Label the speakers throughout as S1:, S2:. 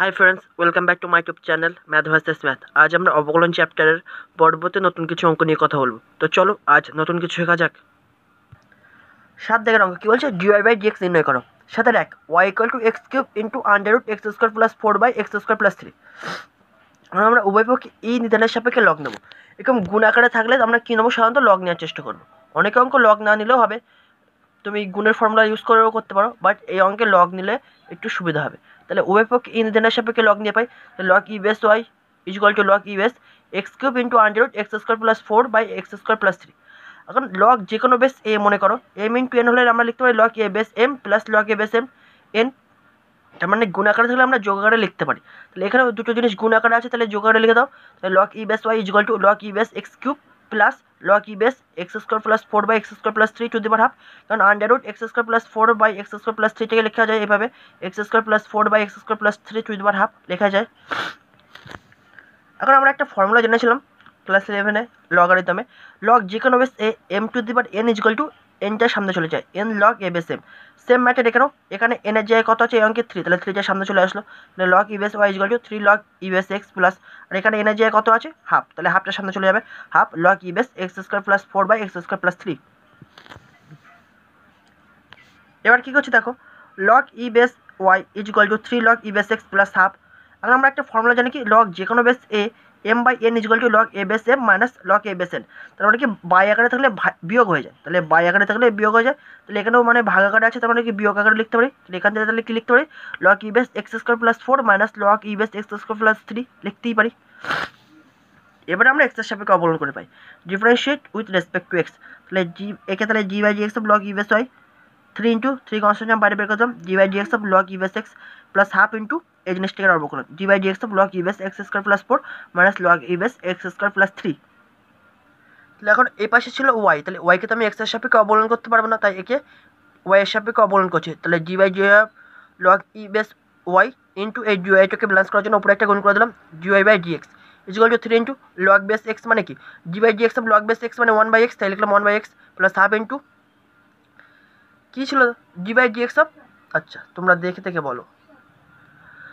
S1: Hi friends welcome back to my YouTube channel math versus math আজ আমরা অবকলন চ্যাপ্টারের পরবর্তী নতুন কিছু অঙ্ক নিয়ে কথা বলব। তো চলো, আজ নতুন কিছু শেখা যাক। সাত দেখের অঙ্ক কী বলছে? ডিওয়াই বাই ডিএক্স নির্ণয় করো। সাথে এক y equal to x cube into under root x square plus four by x square plus three আমরা উভয় পক্ষে এই নিদানের সাপেক্ষে লগ নেব। এরকম গুণ আকারে থাকলে আমরা কী নেব? সাধারণত লগ নেওয়ার চেষ্টা করব। অনেক অঙ্ক লগ না নিলেও হবে। তুমি গুণের ফর্মুলা ইউজ করেও করতে পারো বাট এই অঙ্কে লগ নিলে একটু সুবিধা হবে। তাহলে উভয় পক্ষে এই নিদানের সাপেক্ষে লগ নিয়ে পাই। Log e base y equal to log e base x cube into under root x square plus four by x square plus three এখন লগ যে কোনো বেস এ মনে করো এম ইন্টু এন হলে আমরা লিখতে পারি log a base m plus log a base m n তার মানে গুণ আকারে থাকলে আমরা যোগ আকারে লিখতে পারি। তাহলে এখানে দুটো জিনিস গুণ আকারে আছে, তাহলে যোগ আকারে লিখে দাও। তাহলে log e base y equal to log e base x cube plus log e base x square plus four by x square plus three to the power half কারণ under root x square plus four by x square plus থ্রিটাকে লেখা যায় এভাবে x square plus four by x square plus three to the power half লেখা যায় এখন আমরা একটা formula জেনেছিলাম ক্লাস ইলেভেনে লগারিদমে লগ যে কোনো base a m to the power n equal to এনটার সামনে চলে যায়। N log a base m same matter এখানেও এখানে এনের জায়গায় কত আছে? এই অঙ্কে থ্রি তাহলে থ্রিটার সামনে চলে আসলো। তাহলে log e base y equal to three log e base x plus আর এখানে এনের জায়গায় কত আছে? হাফ তাহলে হাফটার সামনে চলে যাবে। Half log e base x square plus four by x square plus three এবার কী করছি দেখো? Log e base y equal to three log e base x plus half এখন আমরা একটা ফর্মুলা জানি কি? লগ যে কোনো base a m by n equal to log a base m minus log a base n তার মানে কি বাই আকারে থাকলে বিয়োগ হয়ে যায়। তাহলে বাই আকারে থাকলে বিয়োগ হয়ে যায়। তাহলে এখানেও মানে ভাগ আকারে আছে, তার মানে কি বিয়োগ আকারে লিখতে পারি। তাহলে এখান থেকে তাহলে কি লিখতে পারি? Log e base x square plus four minus log e base x square plus three লিখতেই পারি। এবারে আমরা এক্সের সাপেক্ষে অবলম্বন করে পাই। Differentiate with respect to x তাহলে জি একে তাহলে d by d x of log e base y three into three constant বাইরে বের করতাম d by d x of log e base x plus half into এই জিনিসটাকে অবকলন d by d x of log e base x square plus four minus log e base x square plus three তাহলে এখন এই পাশে ছিল Y তাহলে ওয়াইকে তো আমি এক্সের সাপেক্ষে অবলম্বন করতে পারব না, তাই একে ওয়াইয়ের সাপেক্ষে অবলম্বন করছি। তাহলে d by d log e base y into এই জি ওয়াইটাকে ব্যালেন্স করার জন্য উপরে একটা গুণ করে দিলাম d y by d x equal to three into log base x মানে কি? D by d x of log base x মানে ওয়ান বাই এক্স তাই লিখলাম one by x plus half into কী ছিল? D by d x of আচ্ছা তোমরা দেখে থেকে বলো।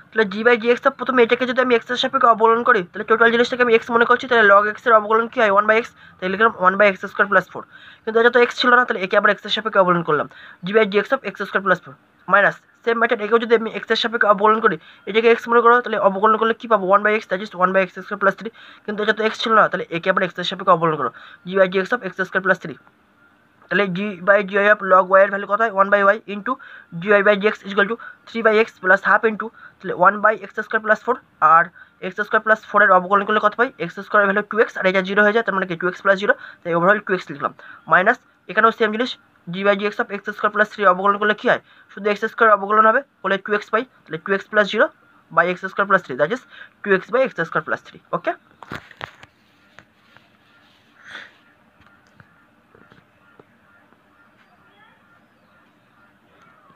S1: তাহলে d by d x of প্রথমে এটাকে যদি আমি এক্সের সাপেক্ষে অবলম্বন করি, তাহলে টোটাল জিনিসটাকে আমি এক্স মনে করছি, তাহলে লগ এক্সের অবকলন কী হয়? ওয়ান বাই এক্স তাহলে লিখলাম one by x square plus four কিন্তু এটা তো এক্স ছিল না, তাহলে একে আবার এক্সের সাপেক্ষে অবলম্বন করলাম। D by d x of x square plus four minus same matter একেও যদি আমি এক্সের সাপেক্ষে অবকলন করি, এটাকে এক্স মনে করো, তাহলে অবকলন করলে কী পাবো? One by x that is one by x square plus three কিন্তু এটা তো এক্স ছিল না, তাহলে একে আবার এক্সের সাপেক্ষে অবকলন করো। D by d x of x square plus three তাহলে d by d y of log ওয়াইয়ের ভ্যালু কত হয়? One by y into d y by d x to three by x plus half into তাহলে one by x square plus four R x square plus ফোরের অবকলন করলে কত পাই? X স্কোয়ারের ভ্যালু টু এক্স আর এটা জিরো হয়ে যায়, তার মানে কি টু এক্স প্লাস জিরো তাই ওভারঅল টু এক্স লিখলাম। মাইনাস এখানেও সেম জিনিস d by d x of x square plus three অবকলন করলে কী হয়? শুধু এক্স স্কোয়ার অবকলন হবে, বলে টু এক্স পাই, তাহলে two X plus zero by X square plus three that is two X by X square plus three okay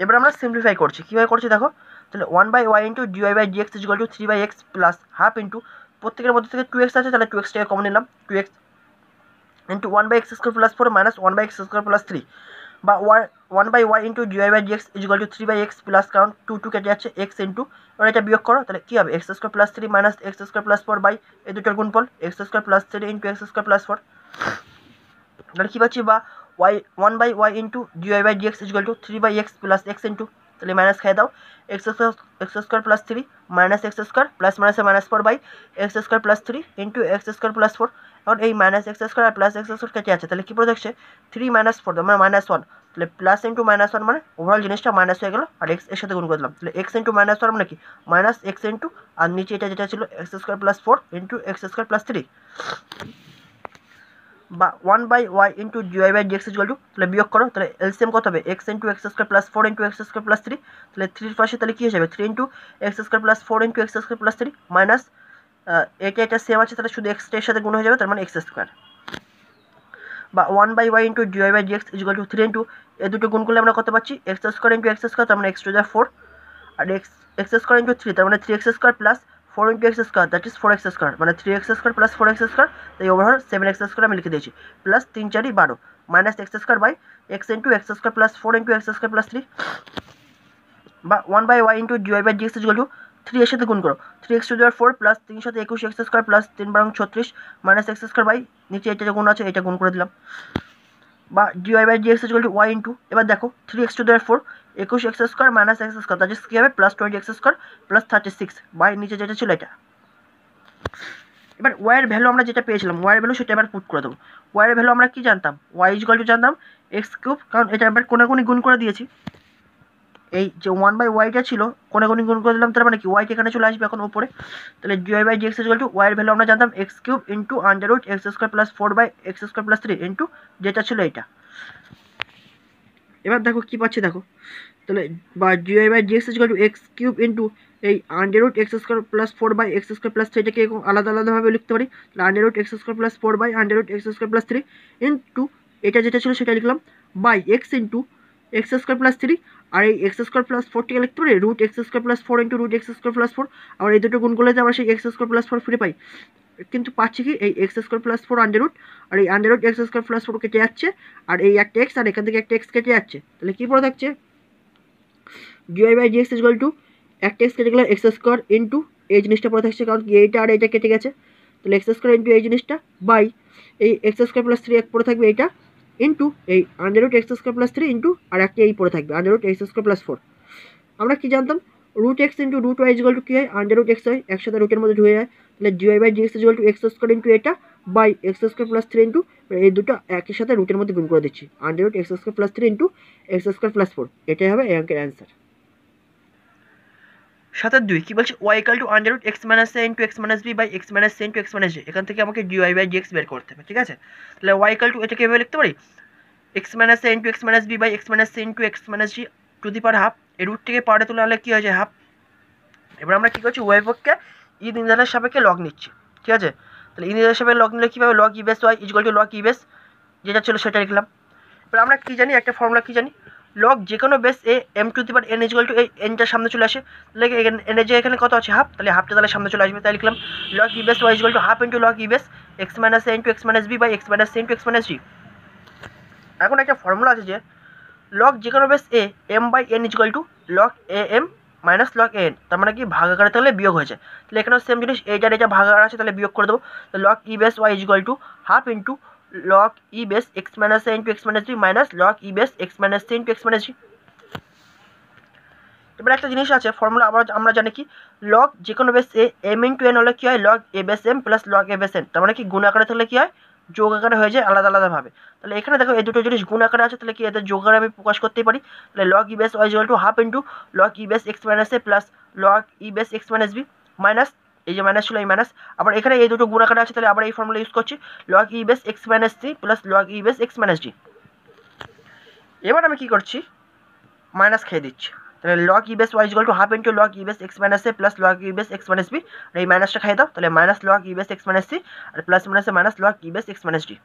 S1: এবার আমরা সিম্পলিফাই করছি। কীভাবে করছি দেখো? তাহলে one by Y into G Y by G X equal two three by X plus half into প্রত্যেকের মধ্যে থেকে টু এক্স আছে, তাহলে টু এক্সটাকে কমন নিলাম। Two x into one by x square plus four minus one by X square plus three বা one one by Y into G Y by G X equal two three by X plus কারণ two two কেটে যাচ্ছে x into এবার এটা বিয়োগ করো, তাহলে কী হবে? X square plus three minus x square plus four by এই দুটোর গুণফল x square plus three into x square plus four তাহলে কী পাচ্ছি? বা y one by y into d y by d x equal to three by x plus x into তাহলে minus খেয়ে দাও x square x square plus three minus x square plus মাইনাসে minus four by x square plus three into x square plus four এখন এই minus x square আর plus x square কেটে আছে তাহলে কী পড়ে দেখছে থ্রি মাইনাস ফোর মানে মাইনাস ওয়ান তাহলে প্লাস ইন্টু মাইনাস ওয়ান মানে ওভারঅল জিনিসটা মাইনাস হয়ে গেলো আর এক্সের সাথে গুণ করে দিলাম তাহলে এক্স ইন্টু মাইনাস ওয়ান মানে কি মাইনাস এক্স ইন্টু আর নিচে এটা যেটা ছিল x square plus four into x square plus three বা one by y into d y by d x equal to তাহলে বিয়োগ করো, তাহলে এলসিএম কত হবে? X into x square plus four into x square plus three তাহলে থ্রির পাশে তাহলে কী হয়ে যাবে? Three into x square plus four into x square plus three minus এটা এটা সেম আছে, তাহলে শুধু এক্সটার সাথে গুণ হয়ে যাবে, তার মানে এক্স স্কোয়ার বা one by y into g y by g x equal to three into এই দুটো গুণ করলে আমরা কত পাচ্ছি? X square into x square তার মানে এক্স টু যা ফোর আর x x square into three তার মানে three x square plus four into x square that is four x square মানে three x square plus four x square তাই overall seven x square আমি লিখে দিয়েছি plus তিন চারি বারো minus x square by x into x square plus four into x square plus three বা one by y into g y by g x equal to three এর সাথে গুণ করো থ্রি এক্স টু দেওয়ার four plus তিন সাথে একুশ x square plus তিন বারং ছত্রিশ মাইনাস এক্স স্কোয়ার বাই নিচে এটা যে গুণ আছে এটা গুণ করে দিলাম, বা dy by dx equal to y into এবার দেখো থ্রি এক্স টু দেওয়ার ফোর একুশ x square minus x square is কী হবে? Plus twenty x square plus thirty six by নিচে যেটা ছিল এটা। এবার ওয়াইয়ের ভ্যালু আমরা যেটা পেয়েছিলাম ওয়াইয়ের ভ্যালু সেটা এবার পুট করে দেবো। ওয়াইয়ের ভ্যালু আমরা কী জানতাম? ওয়াই ইকুয়াল টু জানতাম এক্স কিউব কারণ এটা এবার কোনাগুনি গুণ করে দিয়েছি। এই যে ওয়ান বাই ওয়াইটা ছিল কোনাগুনি গুণ করে দিলাম, তার মানে কি? ওয়াইটা এখানে চলে আসবে এখন উপরে। তাহলে d y by d x equal to ওয়াইয়ের ভ্যালু আমরা জানতাম x cube into under root x square plus four by x square plus three into যেটা ছিল এইটা এবার দেখো কী পাচ্ছি, দেখো। তাহলে বা d y by d x equal to x cube into এই under root x square plus four by x square plus থ্রিটাকে এরকম আলাদা আলাদাভাবে লিখতে পারি। তাহলে under root x square plus four by under root x square plus three into এটা যেটা ছিল সেটা লিখলাম by x into x square plus three আর এই এক্স স্কোয়ার প্লাস ফোরটিকে লিখতে পারি root x square plus four into root x square plus four আবার এই দুটো গুণ করলে আমরা সেই এক্স স্কোয়ার প্লাস ফোর ফিরে পাই। কিন্তু পাচ্ছি কি এই x square plus four under root আর এই under root x square plus four কেটে যাচ্ছে আর এই একটা এক্স আর এখান থেকে একটা এক্স কেটে যাচ্ছে। তাহলে কী পড়ে থাকছে? D y by d x equal to একটা এক্স কেটে গেলে এক্স স্কোয়ার ইন্টু এই জিনিসটা পড়ে থাকছে কারণ কি এইটা আর এইটা কেটে গেছে। তাহলে এক্স স্কোয়ার ইন্টু এই জিনিসটা বাই এই এক্স স্কোয়ার প্লাস থ্রি এক পড়ে থাকবে এইটা ইন্টু এই under root x square plus three into আর একটা এই পড়ে থাকবে under root x square plus four আমরা কি জানতাম? Root x into root y equal to কী হয়? আন্ডার রুট এক্স হয় একসাথে রুটের মধ্যে ঢুকে যায়। তাহলে d y by d x equal to x square into এটা by x square plus three into এই দুটো একই সাথে রুটের মধ্যে গুণ করে দিচ্ছি। Under root x square plus three into x square plus four এটাই হবে এই অঙ্কের অ্যান্সার সাথে দুই, কী বলছে? Y equal to under root x minus a into x minus b by x minus c into x minus g এখান থেকে আমাকে ডিওয়াই বাই ডিএক্স বের করতে হবে, ঠিক আছে? তাহলে ওয়াই ইকাল টু এটাকে এভাবে লিখতে পারি? X minus a into x minus b by x minus c into x minus g to the power half এই রুট থেকে পারে তুলে আনলে কী হয়ে যায়? হাফ এবার আমরা কী করছি? ওয়াই পক্ষে ই নির্ধারণের সাপেক্ষে লগ নিচ্ছি, ঠিক আছে? তাহলে ই নির্ধারণের সাপেক্ষে লগ নিলে কীভাবে log e base y equal to log e base যেটা ছিল সেটা লিখলাম। এবার আমরা কী জানি, একটা ফর্মুলা কী জানি? লগ যে কোনো base a m to the power n equal to এই এনটার সামনে চলে আসে। তাহলে এনের যে এখানে কত আছে? হাফ তাহলে হাফটা তাহলে সামনে চলে আসবে, তাই লিখলাম log e base y equal to half into log e base x minus n to x minus b by x minus n to x minus g এখন একটা ফর্মুলা আছে যে লগ যে কোনো base a m by n equal to log a m minus log n তার মানে কি ভাগ আকারে তাহলে বিয়োগ হয়েছে। তাহলে এখানেও সেম জিনিস এইটার এটা ভাগ আকার আছে তাহলে বিয়োগ করে দেবো। Log e base y equal to half into log e base x minus a into x minus b minus log e base x minus c into x minus g এবার একটা জিনিস আছে ফর্মুলা আবার আমরা জানি কি লগ যে কোনো base a m into n হলে কী হয়? Log a base m plus log a base n তার মানে কি গুণ আকারে থাকলে কী হয়? যোগ আকারে হয়ে যায় আলাদা আলাদাভাবে তাহলে এখানে দেখো এই দুটো জিনিস গুণ আকারে আছে, তাহলে কি এদের যোগ আমি প্রকাশ করতেই পারি? তাহলে log e base y to half into log e base x minus a plus log e base x minus b minus এই যে মাইনাস ছিল এই মাইনাস আবার এখানে এই দুটো গুণ আকারে আছে, তাহলে আবার এই ফর্মুলা ইউজ করছি। Log e base x minus c plus log e base x minus d এবার আমি কী করছি? মাইনাস খেয়ে দিচ্ছি। তাহলে log e base y equal to half into log base x minus a plus log base x minus b আর এই মাইনাসটা খাই দাও, তাহলে minus log base x minus c আর প্লাস মাইনাসে minus log e base x minus d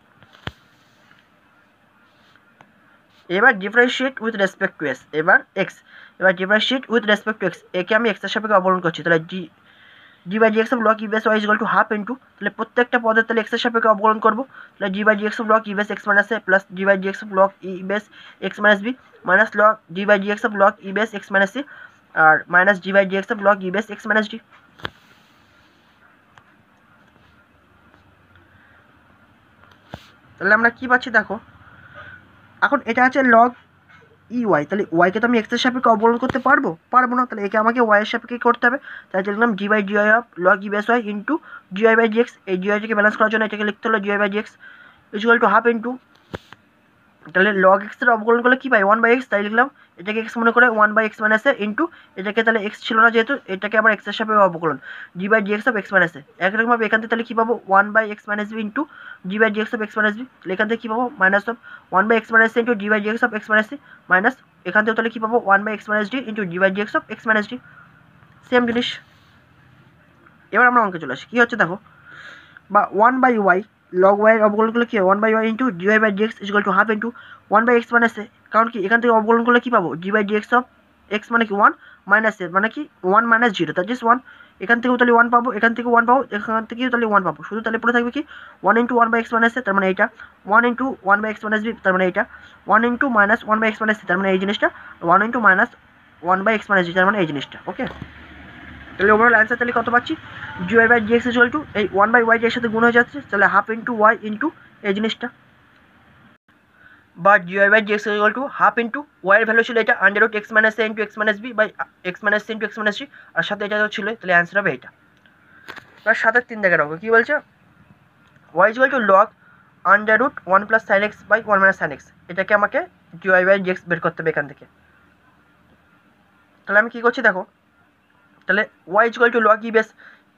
S1: এবার differentiate with respect to s এবার x এবার differentiate with respect to x একে আমি এক্সের সাপেক্ষে অবলম্বন করছি, তাহলে g g by g x of log e base y equal to half into তাহলে প্রত্যেকটা পদের তাহলে এক্সের সাপেক্ষে অবকলন করব। তাহলে g by g x of log e base x minus a plus g by g x of log e base x minus b minus log g by g x of log e base x minus c R minus g by g x of log e base x minus d তাহলে আমরা কী পাচ্ছি দেখো? এখন এটা আছে log E Y তাহলে ওয়াইকে তো আমি এক্সের সাপেক্ষে অবলম্বন করতে পারব? পারব না, তাহলে একে আমাকে ওয়াইয়ের সাপেক্ষে করতে হবে। তাই লিখলাম g by g i of log e base y into d y by g x এই জিআইটিকে ব্যালেন্স করার জন্য এটাকে লিখতে হলো d y by g x equal to half into তাহলে লগ এক্সের অবকলন করলে কী পাই? ওয়ান বাই এক্স তাই লিখলাম। এটাকে এক্স মনে করে ওয়ান বাই এক্স মাইনাসে ইন্টু এটাকে তাহলে এক্স ছিল না যেহেতু, এটাকে আবার এক্সের সাপেক্ষে অবকলন। G by g x of x মাইনাসে একরকমভাবে এখান থেকে তাহলে কী পাবো? One by x minus b into g by g x of x minus b এখান থেকে কী পাবো? Minus of one by x minus into g by g x of x minus minus এখান থেকে তাহলে কী পাবো? One by x minus d into g by g x of x minus d same জিনিস। এবার আমরা অঙ্কে চলে আসি। কী হচ্ছে দেখো? বা ওয়ান বাই ওয়াই লগ ওয়াইয়ের অবকলন করলে কী হয়? One by y into g y by g x equal to half into one by x minus a কারণ কি, এখান থেকে অবকলন করলে কী পাবো? G by g x of x মানে কি ওয়ান মাইনাস এ মানে কি ওয়ান মাইনাস জিরো তার জাস্ট ওয়ান এখান থেকেও তাহলে ওয়ান পাবো, এখান থেকে ওয়ান পাবো, এখান থেকেও তাহলে ওয়ান পাবো। শুধু তাহলে পড়ে থাকবে কি? One into one by x minus a তার মানে এইটা। One into one by x minus b তার মানে এইটা। One into minus one by x minus c তার মানে এই জিনিসটা। One into minus one by x minus g তার মানে এই জিনিসটা। ওকে তাহলে ওভারঅল অ্যান্সার তাহলে কত পাচ্ছি? G y by g x equal to এই ওয়ান বাই ওয়াই এর সাথে গুণ হয়ে যাচ্ছে, তাহলে হাফ ইন্টু ওয়াই ইন্টু এই জিনিসটা। বা g y by g x equal to half into ওয়াইয়ের ভ্যালু ছিল এটা under root x minus a into x minus b by x minus c into x minus c আর সাথে এটা তো ছিল, তাহলে অ্যান্সার হবে এটা। এবার সাতের তিন দেখে রাখব, কী বলছে? Y equal to log under root one plus sine x by one minus sine x এটাকে আমাকে g y by g x বের করতে হবে এখান থেকে। তাহলে আমি কী করছি, দেখো? তাহলে y equal to log e base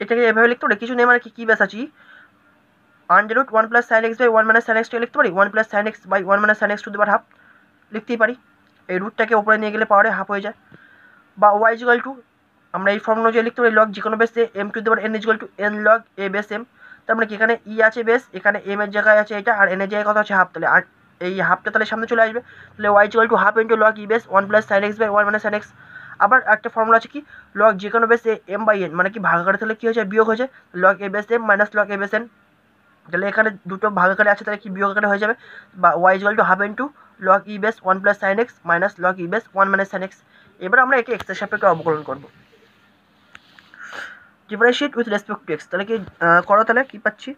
S1: এটাকে এভাবে লিখতে পারি? কিছু নেই মানে কি বেস আছি? Under root one plus sine x by one minus sine এক্সটাকে লিখতে পারি? One plus sine x by one minus sine x to দেবার হাফ লিখতেই পারি। এই রুটটাকে উপরে নিয়ে গেলে পাওয়ারে হাফ হয়ে যায়। বা ওয়াই ইকুয়াল টু আমরা এই ফর্ম অনুযায়ী লিখতে পারি লগ যে কোনো বেসে এম টু দেবার n equal to n log a base m তার মানে কি, এখানে ই আছে বেস এখানে এম এর জায়গায় আছে এটা, আর এন এর জায়গায় কথা আছে? হাফ তাহলে আর এই হাফটা তাহলে সামনে চলে আসবে। তাহলে y equal to half into log e base one plus sine x by one minus sine x আবার একটা ফর্মুলা আছে কি? লগ যে কোনো বেসে এম বাই এন মানে কি ভাগাকারে তাহলে কী হয়েছে? বিয়োগ হয়েছে। Log a base m minus log a base n তাহলে এখানে দুটো ভাগাকারে আছে, তাহলে কি বিয়োগ আকারে হয়ে যাবে? বা y equal to half into log e base one plus sine x minus log e base one minus sine x এবার আমরা একে এক্সের সাপেক্ষে অবকলন করব। Differentiate with respect to x তাহলে কি করো তাহলে, কী পাচ্ছি?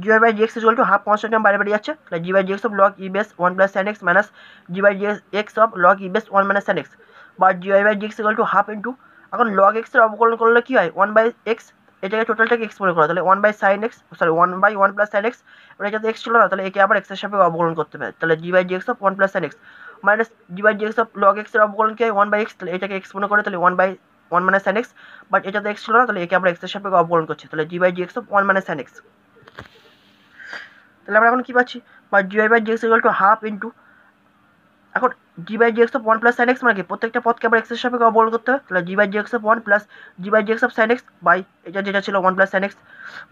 S1: D by d x to half constant বাইরে বেরিয়ে যাচ্ছে। তাহলে d by d x of log e base one plus sine x minus d by d x of log e base one minus sine x বা d y by d x equal to half into এখন log এক্সের অবকলন করলে কী হয়? One by x এটাকে টোটালটাকে x করো। তাহলে one by sine x sorry one by one plus sine x ওটা যাতে এক্স ছিল না, তাহলে একে আবার এক্সের সাপেক্ষে অবকলন করতে পারে। তাহলে d by d x of one plus sine x minus d by d x of log এক্সের অবকলন কি হয়? ওয়ান বাই এক্স তাহলে এটাকে এক্স মনে করে, তাহলে one by one minus sine x but এটাতে এক্স ছিল না, তাহলে একে আমরা এক্সের সাপেক্ষে অবকলন করছি। তাহলে d by d x of one minus sine x তাহলে আমরা এখন কী পাচ্ছি? বা d by by d x equal to half into এখন d by d x of one plus sine x মানে কি? প্রত্যেকটা পদকে আবার এক্সের সাপেক্ষে অবকলন করতে হবে। তাহলে d by d x of one plus d by d x of sine x by এটা যেটা ছিল one plus sine x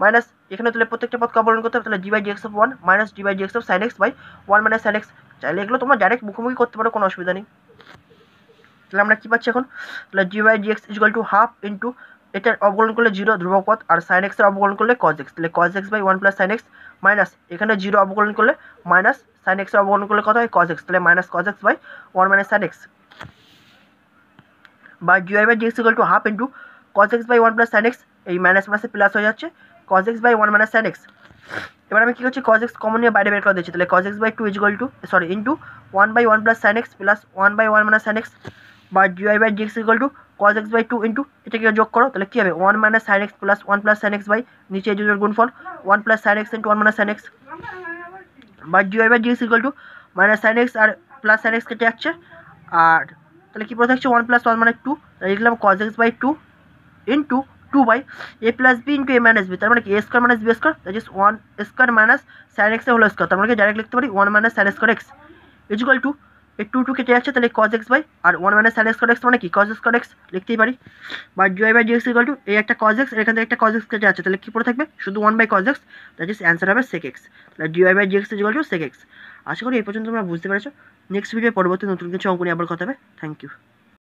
S1: minus এখানে তাহলে প্রত্যেকটা পদকে অবকলন করতে হবে। তাহলে d by d x of one minus d by d x of sine x by one minus sine x চাইলে এগুলো তোমরা ডাইরেক্ট মুখোমুখি করতে পারো, কোনো অসুবিধা নেই। তাহলে আমরা কী পাচ্ছি এখন? তাহলে d by d x equal to half into এটার অবকলন করলে জিরো ধ্রুবক পথ আর সাইন এক্সের অবকলন করলে কজ এক্স তাহলে cos x by one plus sine x minus এখানে জিরো অবকলন করলে মাইনাস সাইন এক্সের অবকলন করলে কত হয়? কজ এক্স তাহলে minus cos x by one minus sine x বা d y by d x equal to half into cos x by one plus sine x এই মাইনাস মাইনাসে প্লাস হয়ে যাচ্ছে। Cos x by one minus sine x এবার আমি কী করছি? Cos x common নিয়ে বাইরে বের করে দিচ্ছি। তাহলে cos x by two equal to sorry into one by one plus sine x plus one by one minus sine x বা d y by d x equal to cos x by two into এটাকে যোগ করো? তাহলে কী হবে? One minus sine x plus one plus sine x by নিচে দুটোর গুণফল one plus sine x into one minus sine x বা d y by d x equal to minus sine x R plus sine x কেটে যাচ্ছে। আর তাহলে কী পড়ে থাকছে? ওয়ান প্লাস ওয়ান মানে টু তাহলে লিখলাম cos x by two into two by a plus b into a minus b তার মানে কি? A square minus b square that is one square minus sine x whole square তার মানে direct লিখতে পারি one minus sine square x equal to এই two two কেটে যাচ্ছে তাহলে cos x by, R one minus sine x x মানে কি? কজ এক্স এক্স লিখতেই পারি। বা d by d x x equal to এই একটা কজ এক্স এখান থেকে একটা কজ এক্স কেটে যাচ্ছে তাহলে কি পড়ে থাকবে? শুধু one by cos x that is answer হবে সেক এক্স তাহলে d by d x x equal to sec x আশা করি এই পর্যন্ত তোমরা বুঝতে পেরেছ। নেক্সট ভিডিও পরবর্তী নতুন কিছু অঙ্ক নিয়ে আবার কথা হবে। Thank you